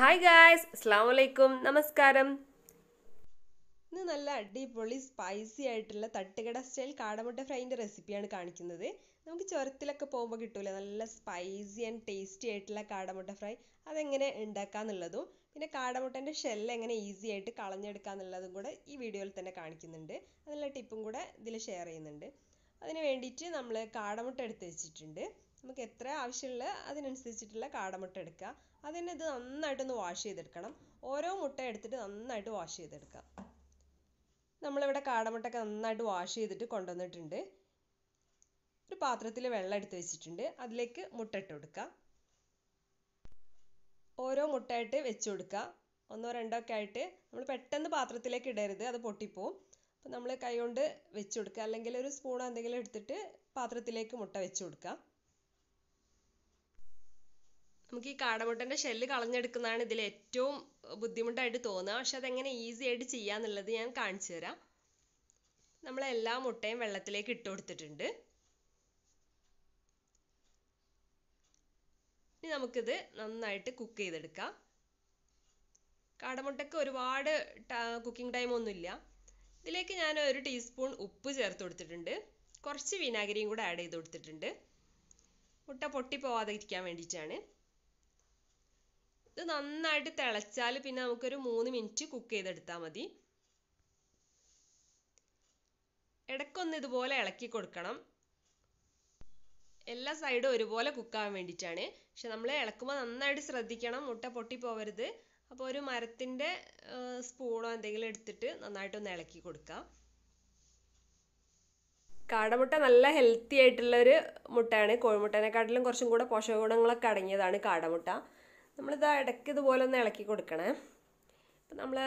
Hi guys അസ്സാം വലൈക്കും നമസ്കാരം ഇന്ന് നല്ല അടിപൊളി സ്പൈസി ആയിട്ടുള്ള തട്ടുകട സ്റ്റൈൽ കാടമുട്ട ഫ്രൈന്റെ റെസിപ്പിയാണ് കാണിക്കുന്നത്. നമുക്ക് ചുരത്തിലൊക്കെ പോകുമ്പോൾ കിട്ടൂല? നല്ല സ്പൈസി ആൻഡ് ടേസ്റ്റി ആയിട്ടുള്ള കാടമുട്ട ഫ്രൈ അതെങ്ങനെ ഉണ്ടാക്കാന്നുള്ളതും പിന്നെ കാടമുട്ടന്റെ ഷെല്ല് എങ്ങനെ ഈസി ആയിട്ട് കളഞ്ഞെടുക്കാന്നുള്ളതും കൂടെ ഈ വീഡിയോയിൽ തന്നെ കാണിക്കുന്നുണ്ട്. അതിനുള്ള ടിപ്പും കൂടെ ഇതിൽ ഷെയർ ചെയ്യുന്നുണ്ട്. അതിന് വേണ്ടിയിട്ട് നമ്മൾ കാടമുട്ട എടുത്ത് വെച്ചിട്ടുണ്ട്. നമുക്ക് എത്ര ആവശ്യമുള്ള അതിനനുസരിച്ചിട്ടുള്ള കാടമുട്ട എടുക്കുക. അതിനെ ഇത് നന്നായിട്ടൊന്ന് വാഷ് ചെയ്തെടുക്കണം. ഓരോ മുട്ട എടുത്തിട്ട് നന്നായിട്ട് വാഷ് ചെയ്തെടുക്കുക. നമ്മളിവിടെ കാടമുട്ടൊക്കെ നന്നായിട്ട് വാഷ് ചെയ്തിട്ട് കൊണ്ടുവന്നിട്ടുണ്ട്. ഒരു പാത്രത്തിൽ വെള്ളം എടുത്ത് വെച്ചിട്ടുണ്ട്. അതിലേക്ക് മുട്ട ഇട്ട് കൊടുക്കുക. ഓരോ മുട്ടയായിട്ട് വെച്ച് കൊടുക്കുക. ഒന്നോ രണ്ടോ ഒക്കെ ആയിട്ട് നമ്മൾ പെട്ടെന്ന് പാത്രത്തിലേക്ക് ഇടരുത്. അത് പൊട്ടിപ്പോവും. അപ്പോൾ നമ്മൾ കൈ കൊണ്ട് വെച്ച് കൊടുക്കുക. അല്ലെങ്കിൽ ഒരു സ്പൂൺ എന്തെങ്കിലും എടുത്തിട്ട് പാത്രത്തിലേക്ക് മുട്ട വെച്ച് കൊടുക്കുക. നമുക്ക് ഈ കാടമുട്ടന്റെ ഷെല്ല് കളഞ്ഞെടുക്കുന്നതാണ് ഇതിൽ ഏറ്റവും ബുദ്ധിമുട്ടായിട്ട് തോന്നുക. പക്ഷെ അതെങ്ങനെ ഈസി ആയിട്ട് ചെയ്യാന്നുള്ളത് ഞാൻ കാണിച്ചു തരാം. നമ്മൾ എല്ലാ മുട്ടയും വെള്ളത്തിലേക്ക് ഇട്ട് കൊടുത്തിട്ടുണ്ട്. ഇനി നമുക്കിത് നന്നായിട്ട് കുക്ക് ചെയ്തെടുക്കാം. കാടമുട്ടയ്ക്ക് ഒരുപാട് കുക്കിംഗ് ടൈം ഒന്നുമില്ല ഇതിലേക്ക് ഞാൻ ഒരു ടീസ്പൂൺ ഉപ്പ് ചേർത്ത് കൊടുത്തിട്ടുണ്ട്. കുറച്ച് വിനാഗിരിയും കൂടെ ആഡ് ചെയ്ത് കൊടുത്തിട്ടുണ്ട്. മുട്ട പൊട്ടി പോവാതിരിക്കാൻ വേണ്ടിയിട്ടാണ്. ഇത് നന്നായിട്ട് തിളച്ചാൽ പിന്നെ നമുക്കൊരു മൂന്ന് മിനിറ്റ് കുക്ക് ചെയ്തെടുത്താൽ മതി. ഇടയ്ക്കൊന്ന് ഇതുപോലെ ഇളക്കി കൊടുക്കണം. എല്ലാ സൈഡും ഒരുപോലെ കുക്കാവാൻ വേണ്ടിയിട്ടാണ്. പക്ഷെ നമ്മൾ ഇളക്കുമ്പോൾ നന്നായിട്ട് ശ്രദ്ധിക്കണം. മുട്ട പൊട്ടി പോവരുത്. അപ്പോൾ ഒരു മരത്തിന്റെ സ്പൂണോ എന്തെങ്കിലും എടുത്തിട്ട് നന്നായിട്ടൊന്ന് ഇളക്കി കൊടുക്കാം. കാടമുട്ട നല്ല ഹെൽത്തി ആയിട്ടുള്ള ഒരു മുട്ടയാണ്. കോഴിമുട്ടേനെക്കാട്ടിലും കുറച്ചും കൂടെ പോഷക ഗുണങ്ങളൊക്കെ അടങ്ങിയതാണ് കാടമുട്ട. നമ്മളിത് ഇടയ്ക്ക് ഇതുപോലെ ഒന്ന് ഇളക്കി കൊടുക്കണേ. അപ്പം നമ്മൾ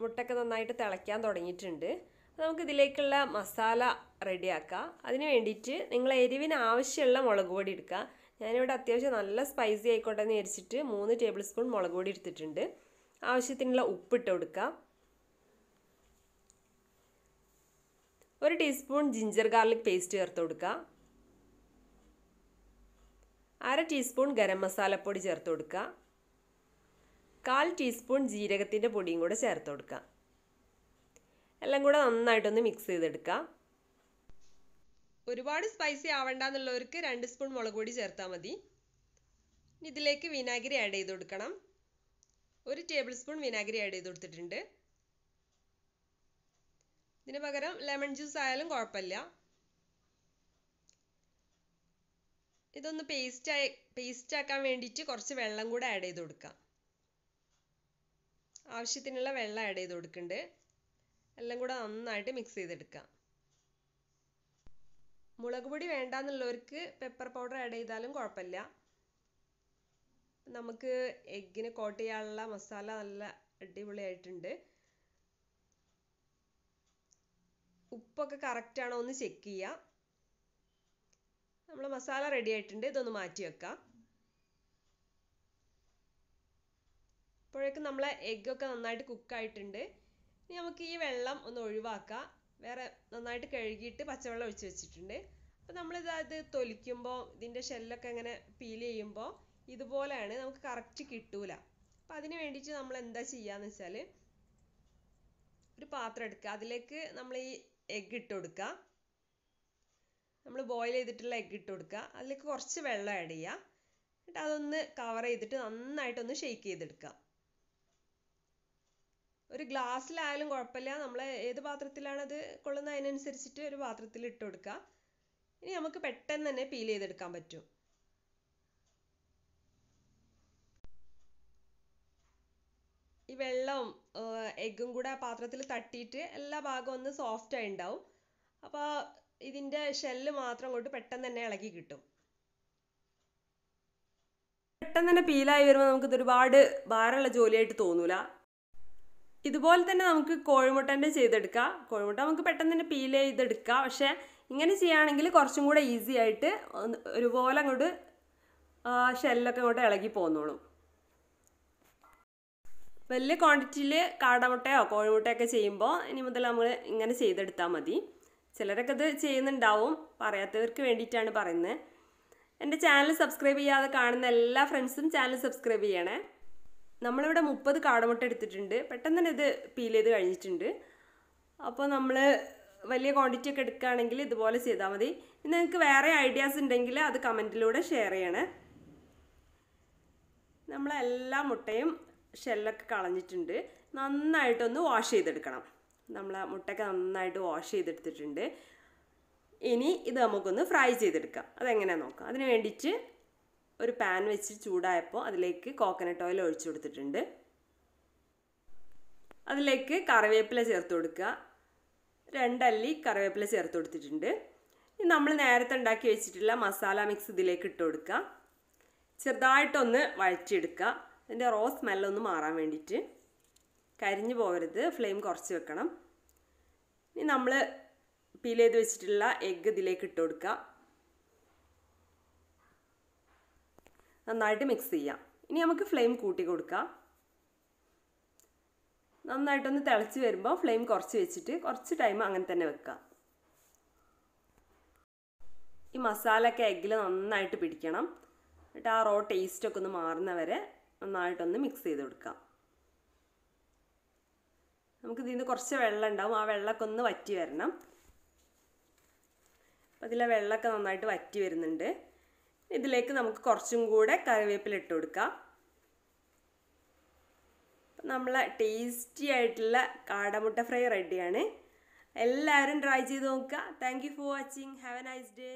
മുട്ടയൊക്കെ നന്നായിട്ട് തിളയ്ക്കാൻ തുടങ്ങിയിട്ടുണ്ട്. നമുക്ക് ഇതിലേക്കുള്ള മസാല റെഡിയാക്കാം. അതിന് വേണ്ടിയിട്ട് നിങ്ങൾ എരിവിന് ആവശ്യമുള്ള മുളക് പൊടി എടുക്കുക ഞാനിവിടെ അത്യാവശ്യം നല്ല സ്പൈസി ആയിക്കോട്ടെ എന്ന് വിചാരിച്ചിട്ട് മൂന്ന് ടേബിൾ സ്പൂൺ മുളക് പൊടി എടുത്തിട്ടുണ്ട്. ആവശ്യത്തിനുള്ള ഉപ്പിട്ട് കൊടുക്കുക. ഒരു ടീസ്പൂൺ ജിഞ്ചർ ഗാർലിക് പേസ്റ്റ് ചേർത്ത് കൊടുക്കുക. അര ടീസ്പൂൺ ഗരം മസാലപ്പൊടി ചേർത്ത് കൊടുക്കുക. കാൽ ടീസ്പൂൺ ജീരകത്തിന്റെ പൊടിയും കൂടെ ചേർത്ത് കൊടുക്കുക. എല്ലാം കൂടെ നന്നായിട്ടൊന്ന് മിക്സ് ചെയ്തെടുക്കുക. ഒരുപാട് സ്പൈസി ആവണ്ടെന്നുള്ളവർക്ക് രണ്ട് സ്പൂൺ മുളക് പൊടി ചേർത്താൽ മതി. ഇതിലേക്ക് വിനാഗിരി ആഡ് ചെയ്ത് കൊടുക്കണം. ഒരു ടേബിൾ സ്പൂൺ വിനാഗിരി ആഡ് ചെയ്ത് കൊടുത്തിട്ടുണ്ട്. ഇതിന് പകരം ലെമൺ ജ്യൂസ് ആയാലും കുഴപ്പമില്ല. ഇതൊന്ന് പേസ്റ്റ് ആയി പേസ്റ്റ് ആക്കാൻ വേണ്ടിയിട്ട് കുറച്ച് വെള്ളം കൂടെ ആഡ് ചെയ്ത് കൊടുക്കാം. ആവശ്യത്തിനുള്ള വെള്ളം ആഡ് ചെയ്ത് കൊടുക്കുന്നുണ്ട് എല്ലാം കൂടെ നന്നായിട്ട് മിക്സ് ചെയ്തെടുക്കാം. മുളക് പൊടി വേണ്ടാന്നുള്ളവർക്ക് പെപ്പർ പൗഡർ ആഡ് ചെയ്താലും കുഴപ്പമില്ല. നമുക്ക് എഗ്ഗിന് കോട്ട് ചെയ്യാനുള്ള മസാല നല്ല അടിപൊളിയായിട്ടുണ്ട്. ഉപ്പൊക്കെ കറക്റ്റ് ആണോ ഒന്ന് ചെക്ക് ചെയ്യുക നമ്മൾ മസാല റെഡി ആയിട്ടുണ്ട്. ഇതൊന്ന് മാറ്റി വെക്കാം. അപ്പോഴേക്കും നമ്മളെ എഗ്ഗൊക്കെ നന്നായിട്ട് കുക്കായിട്ടുണ്ട് ഇനി നമുക്ക് ഈ വെള്ളം ഒന്ന് ഒഴിവാക്കാം. വേറെ നന്നായിട്ട് കഴുകിയിട്ട് പച്ചവെള്ളം ഒഴിച്ച് വെച്ചിട്ടുണ്ട്. അപ്പോൾ നമ്മളിത് അത് തൊലിക്കുമ്പോൾ ഇതിന്റെ ഷെല്ലൊക്കെ ഇങ്ങനെ പീൽ ചെയ്യുമ്പോൾ ഇതുപോലെയാണ്. നമുക്ക് കറക്റ്റ് കിട്ടൂല. അപ്പം അതിന് വേണ്ടിയിട്ട് നമ്മൾ എന്താ ചെയ്യാന്ന് വെച്ചാൽ ഒരു പാത്രം എടുക്കുക. അതിലേക്ക് നമ്മൾ ഈ എഗ്ഗ് ഇട്ട് കൊടുക്കുക. നമ്മൾ ബോയിൽ ചെയ്തിട്ടുള്ള എഗ്ഗ് ഇട്ട് കൊടുക്കുക. അതിലേക്ക് കുറച്ച് വെള്ളം ആഡ് ചെയ്യുക. എന്നിട്ട് അതൊന്ന് കവർ ചെയ്തിട്ട് നന്നായിട്ടൊന്ന് ഷെയ്ക്ക് ചെയ്തെടുക്കുക. ഒരു ഗ്ലാസ്സിലായാലും കുഴപ്പമില്ല. നമ്മൾ ഏത് പാത്രത്തിലാണ് അത് കൊള്ളുന്നത് അതിനനുസരിച്ചിട്ട് ഒരു പാത്രത്തിൽ ഇട്ട് കൊടുക്കുക. ഇനി നമുക്ക് പെട്ടെന്ന് തന്നെ പീൽ ചെയ്തെടുക്കാൻ പറ്റും. ഈ വെള്ളവും എഗ്ഗും കൂടെ ആ പാത്രത്തിൽ തട്ടിയിട്ട് എല്ലാ ഭാഗവും ഒന്ന് സോഫ്റ്റ് ആയി ഉണ്ടാവും. അപ്പോൾ ഇതിന്റെ ഷെല്ല് മാത്രം കൊണ്ട് പെട്ടെന്ന് തന്നെ ഇളകി കിട്ടും. പെട്ടെന്ന് തന്നെ പീലായി വരുമ്പോൾ നമുക്കിത് ഒരുപാട് ഭാരമുള്ള ജോലിയായിട്ട് തോന്നൂല. ഇതുപോലെ തന്നെ നമുക്ക് കോഴിമുട്ടന്റെ ചെയ്തെടുക്കാം. കോഴിമുട്ട നമുക്ക് പെട്ടെന്ന് തന്നെ പീൽ ചെയ്തെടുക്കാം. പക്ഷേ ഇങ്ങനെ ചെയ്യുകയാണെങ്കിൽ കുറച്ചും കൂടെ ഈസി ആയിട്ട് ഒരുപോലെ അങ്ങോട്ട് ഷെല്ലൊക്കെ അങ്ങോട്ട് ഇളകി പോന്നോളും. വലിയ ക്വാണ്ടിറ്റിയിൽ കാടമുട്ടയോ കോഴിമുട്ടയൊക്കെ ചെയ്യുമ്പോൾ ഇനി മുതൽ നമ്മൾ ഇങ്ങനെ ചെയ്തെടുത്താൽ മതി. ചിലരൊക്കെ ഇത് ചെയ്യുന്നുണ്ടാവും. പറയാത്തവർക്ക് വേണ്ടിയിട്ടാണ് പറയുന്നത്. എന്റെ ചാനൽ സബ്സ്ക്രൈബ് ചെയ്യാതെ കാണുന്ന എല്ലാ ഫ്രണ്ട്സും ചാനൽ സബ്സ്ക്രൈബ് ചെയ്യണേ. നമ്മളിവിടെ മുപ്പത് കാടമുട്ട എടുത്തിട്ടുണ്ട്. പെട്ടെന്ന് തന്നെ ഇത് പീൽ ചെയ്ത് കഴിഞ്ഞിട്ടുണ്ട്. അപ്പോൾ നമ്മൾ വലിയ ക്വാണ്ടിറ്റി ഒക്കെ എടുക്കുകയാണെങ്കിൽ ഇതുപോലെ ചെയ്താൽ മതി. ഇനി നിങ്ങൾക്ക് വേറെ ഐഡിയാസ് ഉണ്ടെങ്കിൽ അത് കമന്റിലൂടെ ഷെയർ ചെയ്യണേ. നമ്മളെല്ലാ മുട്ടയും ഷെല്ലൊക്കെ കളഞ്ഞിട്ടുണ്ട്. നന്നായിട്ടൊന്ന് വാഷ് ചെയ്തെടുക്കണം. നമ്മൾ ആ മുട്ടയൊക്കെ നന്നായിട്ട് വാഷ് ചെയ്തെടുത്തിട്ടുണ്ട്. ഇനി ഇത് നമുക്കൊന്ന് ഫ്രൈ ചെയ്തെടുക്കാം. അതെങ്ങനെയാണെന്ന് നോക്കാം. അതിന് വേണ്ടിയിട്ട് ഒരു പാൻ വെച്ച് ചൂടായപ്പോൾ അതിലേക്ക് കോക്കനട്ട് ഓയിൽ ഒഴിച്ചു കൊടുത്തിട്ടുണ്ട്. അതിലേക്ക് കറിവേപ്പില ചേർത്ത് കൊടുക്കുക. രണ്ടല്ലി കറിവേപ്പില ചേർത്ത് കൊടുത്തിട്ടുണ്ട്. ഇനി നമ്മൾ നേരത്തെ ഉണ്ടാക്കി വെച്ചിട്ടുള്ള മസാല മിക്സ് ഇതിലേക്ക് ഇട്ട് കൊടുക്കുക. ചെറുതായിട്ടൊന്ന് വഴറ്റിയെടുക്കുക. അതിന്റെ റോ സ്മെല്ലൊന്ന് മാറാൻ വേണ്ടിയിട്ട്. കരിഞ്ഞു പോകരുത് ഫ്ലെയിം കുറച്ച് വെക്കണം. ഇനി നമ്മൾ പീൽ ചെയ്ത് വെച്ചിട്ടുള്ള എഗ്ഗ് ഇതിലേക്ക് ഇട്ട് കൊടുക്കുക. നന്നായിട്ട് മിക്സ് ചെയ്യാം. ഇനി നമുക്ക് ഫ്ലെയിം കൂട്ടി കൊടുക്കാം. നന്നായിട്ടൊന്ന് തിളച്ച് വരുമ്പോൾ ഫ്ലെയിം കുറച്ച് വെച്ചിട്ട് കുറച്ച് ടൈം അങ്ങനെ തന്നെ വെക്കുക. ഈ മസാലയൊക്കെ എഗ്ഗിൽ നന്നായിട്ട് പിടിക്കണം. എന്നിട്ട് ആ റോ ടേസ്റ്റൊക്കെ ഒന്ന് മാറുന്നവരെ നന്നായിട്ടൊന്ന് മിക്സ് ചെയ്ത് കൊടുക്കാം. നമുക്ക് ഇതിൽ നിന്ന് കുറച്ച് വെള്ളം ഉണ്ടാവും. ആ വെള്ളമൊക്കെ ഒന്ന് വറ്റി വരണം. അപ്പം ഇതിലെ വെള്ളമൊക്കെ നന്നായിട്ട് വറ്റി വരുന്നുണ്ട്. ഇതിലേക്ക് നമുക്ക് കുറച്ചും കൂടെ കറിവേപ്പില ഇട്ട് കൊടുക്കാം. നമ്മളെ ടേസ്റ്റി ആയിട്ടുള്ള കാടമുട്ട ഫ്രൈ റെഡിയാണ്. എല്ലാവരും ട്രൈ ചെയ്ത് നോക്കുക. Thank you for watching. Have a nice day.